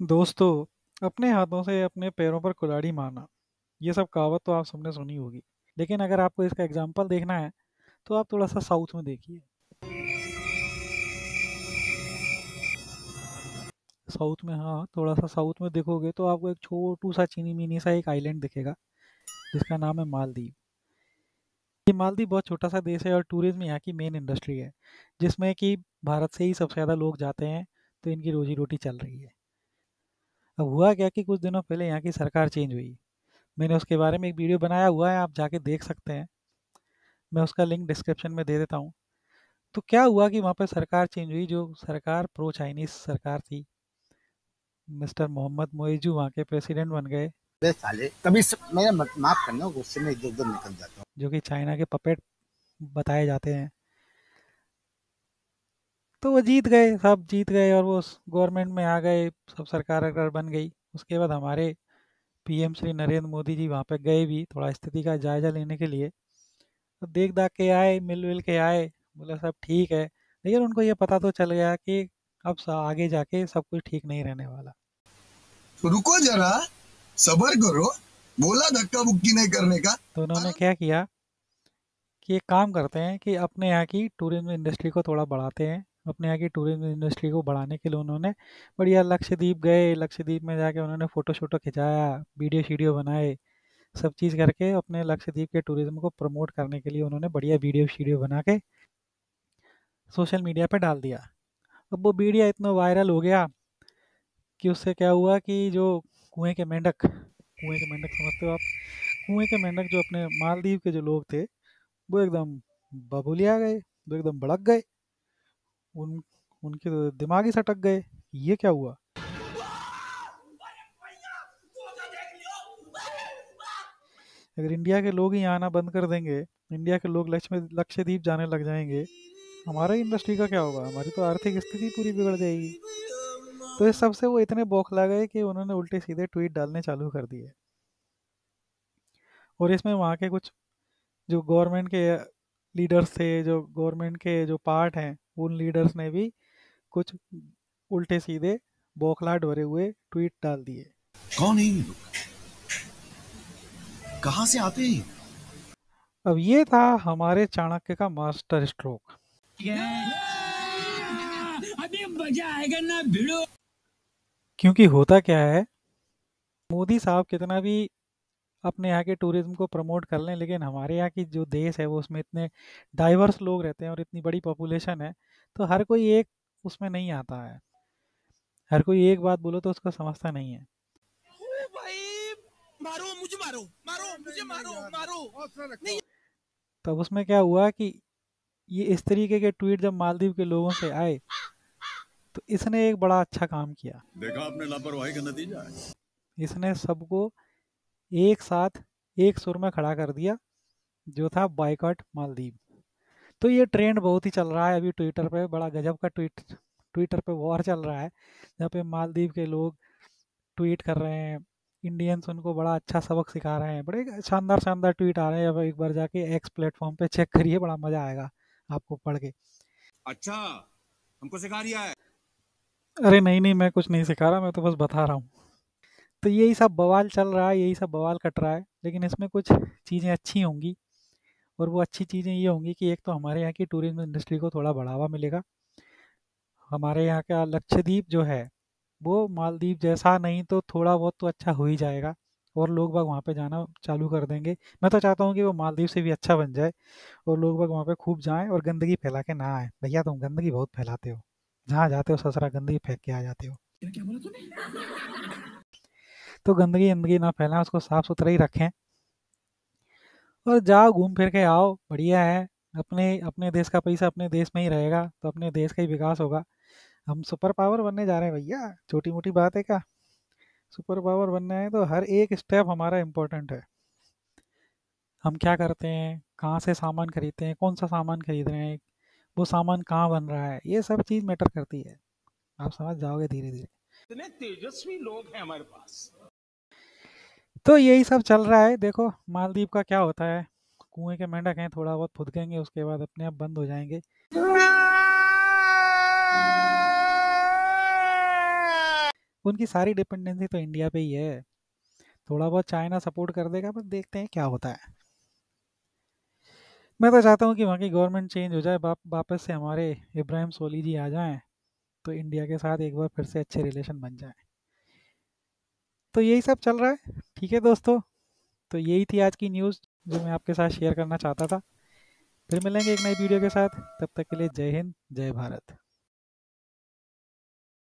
दोस्तों, अपने हाथों से अपने पैरों पर कुल्हाड़ी मारना, ये सब कहावत तो आप सबने सुनी होगी। लेकिन अगर आपको इसका एग्ज़ाम्पल देखना है, तो आप थोड़ा-सा साउथ में देखिए। साउथ में हाँ, थोड़ा-सा साउथ में देखोगे तो आपको एक छोटू-सा चीनी मीनी सा एक आइलैंड दिखेगा, जिसका नाम है मालदीव। ये मालदीव बहुत छोटा-सा देश है और टूरिज़्म यहाँ की मेन इंडस्ट्री है, जिसमें कि भारत से ही सबसे ज़्यादा लोग जाते हैं, तो इनकी रोज़ी-रोटी चल रही है। अब हुआ क्या कि कुछ दिनों पहले यहाँ की सरकार चेंज हुई। मैंने उसके बारे में एक वीडियो बनाया हुआ है, आप जाके देख सकते हैं। मैं उसका लिंक डिस्क्रिप्शन में दे देता हूँ। तो क्या हुआ कि वहाँ पर सरकार चेंज हुई, जो सरकार प्रो चाइनीज़ सरकार थी। मिस्टर मोहम्मद मोइजू वहाँ के प्रेसिडेंट बन गए। साले तभी मैं माफ़ करना गुस्से में निकल जाता हूँ। जो कि चाइना के पपेट बताए जाते हैं। तो वो जीत गए, सब जीत गए और वो गवर्नमेंट में आ गए, सब सरकार अगर बन गई। उसके बाद हमारे पीएम श्री नरेंद्र मोदी जी वहाँ पे गए भी थोड़ा स्थिति का जायज़ा लेने के लिए। तो देख-दाख के आए, मिल-विल के आए, बोला सब ठीक है। लेकिन उनको ये पता तो चल गया कि अब आगे जाके सब कुछ ठीक नहीं रहने वाला। रुको जरा, सबर करो, बोला धक्का-मुक्की नहीं करने का। तो उन्होंने क्या किया कि एक काम करते हैं कि अपने यहाँ की टूरिज़्म इंडस्ट्री को थोड़ा बढ़ाते हैं। अपने यहाँ की टूरिज़्म इंडस्ट्री को बढ़ाने के लिए उन्होंने बढ़िया लक्षद्वीप गए, लक्षद्वीप में जाके उन्होंने फ़ोटो-शोटो खिंचाया, वीडियो-शीडियो बनाए, सब चीज़ करके अपने लक्षद्वीप के टूरिज़्म को प्रमोट करने के लिए उन्होंने बढ़िया वीडियो-शीडियो बना के सोशल मीडिया पर डाल दिया। अब वो वीडियो इतना वायरल हो गया कि उससे क्या हुआ कि जो कुएँ के मेंढक कुएँ के मेंढक समझते हो आप? कुएँ के मेंढक जो अपने मालदीव के जो लोग थे, वो एकदम बबूलिया गए, वो एकदम भड़क गए। उन उनके तो दिमाग ही सटक गए, ये क्या हुआ? अगर इंडिया के लोग ही आना बंद कर देंगे, इंडिया के लोग लक्ष्य लक्षद्वीप जाने लग जाएँगे हमारा इंडस्ट्री का क्या होगा? हमारी तो आर्थिक स्थिति पूरी बिगड़ जाएगी। तो इस सबसे वो इतने बौखला गए कि उन्होंने उल्टे-सीधे ट्वीट डालने चालू कर दिए। और इसमें वहाँ के कुछ जो गवर्नमेंट के लीडर्स थे, जो गवर्नमेंट के जो पार्ट हैं, उन लीडर्स ने भी कुछ उल्टे-सीधे बौखलाहट भरे हुए ट्वीट डाल दिए। कौन है ये लोग? कहाँ से आते हैं? अब ये था हमारे चाणक्य का मास्टर स्ट्रोक। अभी मज़ा आएगा ना भिड़ो क्योंकि होता क्या है, मोदी साहब कितना भी अपने यहाँ के टूरिज़्म को प्रमोट कर लें, लेकिन हमारे यहाँ की जो देश है वो उसमें इतने डाइवर्स लोग रहते हैं और इतनी बड़ी पॉपुलेशन है, तो हर कोई एक उसमें नहीं आता है। हर कोई एक बात बोलो तो उसको समझता नहीं है। मारो मुझे मारो मारो मुझे मारो मारो तब उसमें क्या हुआ कि ये इस तरीके के ट्वीट जब मालदीव के लोगों से आए, तो इसने एक बड़ा अच्छा काम किया। देखा आपने लापरवाही का नतीजा इसने सबको एक साथ एक सुर में खड़ा कर दिया, जो था बॉयकॉट मालदीव। तो ये ट्रेंड बहुत ही चल रहा है अभी ट्विटर पे, बड़ा गजब का ट्वीट ट्विटर पे वॉर चल रहा है, जहाँ पे मालदीव के लोग ट्वीट कर रहे हैं, इंडियंस उनको बड़ा अच्छा सबक सिखा रहे हैं। बड़े शानदार-शानदार ट्वीट आ रहे हैं, अब एक बार जाके एक्स प्लेटफ़ॉर्म पे चेक करिए, बड़ा मज़ा आएगा आपको पढ़ के। अच्छा, हमको सिखा रिया है। अरे नहीं, नहीं, मैं कुछ नहीं सिखा रहा, मैं तो बस बता रहा हूँ। तो यही सब बवाल चल रहा है, यही सब बवाल कट रहा है, लेकिन इसमें कुछ चीज़ें अच्छी होंगी और वो अच्छी चीज़ें ये होंगी कि एक तो हमारे यहाँ की टूरिज़्म इंडस्ट्री को थोड़ा बढ़ावा मिलेगा। हमारे यहाँ का लक्षद्वीप जो है, वो मालदीव जैसा नहीं तो थोड़ा बहुत तो अच्छा हो ही जाएगा और लोग बाग वहाँ पे जाना चालू कर देंगे। मैं तो चाहता हूँ कि वो मालदीव से भी अच्छा बन जाए और लोग बाग वहाँ पे खूब जाएँ और गंदगी फैला के ना आए भैया तुम गंदगी बहुत फैलाते हो, जहाँ जाते हो ससरा गंदगी फेंक के आ जाते हो। क्या बोला तूने तो गंदगी-वंदगी ना फैलाएँ, उसको साफ-सुथरा ही रखें। और जाओ घूम फिर के आओ, बढ़िया है। अपने अपने देश का पैसा अपने देश में ही रहेगा, तो अपने देश का ही विकास होगा। हम सुपर पावर बनने जा रहे हैं भैया, छोटी-मोटी बात है क्या? सुपर पावर बनना है तो हर एक स्टेप हमारा इम्पोर्टेंट है। हम क्या करते हैं, कहाँ से सामान खरीदते हैं, कौन-सा सामान खरीद रहे हैं, वो सामान कहाँ बन रहा है, ये सब चीज़ मैटर करती है। आप समझ जाओगे धीरे-धीरे। इतने तेजस्वी लोग हैं हमारे पास तो यही सब चल रहा है, देखो मालदीव का क्या होता है, कुएँ के मेंढक हैं, थोड़ा बहुत फुदकेंगे, उसके बाद अपने आप बंद हो जाएँगे। उनकी सारी डिपेंडेंसी तो इंडिया पे ही है। थोड़ा बहुत चाइना सपोर्ट कर देगा बस देखते हैं क्या होता है। मैं तो चाहता हूँ कि वहाँ की गवर्नमेंट चेंज हो जाए वाप, वापस से हमारे इब्राहिम सोली जी आ जाएँ तो इंडिया के साथ एक बार फिर से अच्छे रिलेशन बन जाए। तो यही सब चल रहा है। ठीक है दोस्तों तो यही थी आज की न्यूज़ जो मैं आपके साथ शेयर करना चाहता था। फिर मिलेंगे एक नई वीडियो के साथ। तब तक के लिए जय हिंद, जय भारत।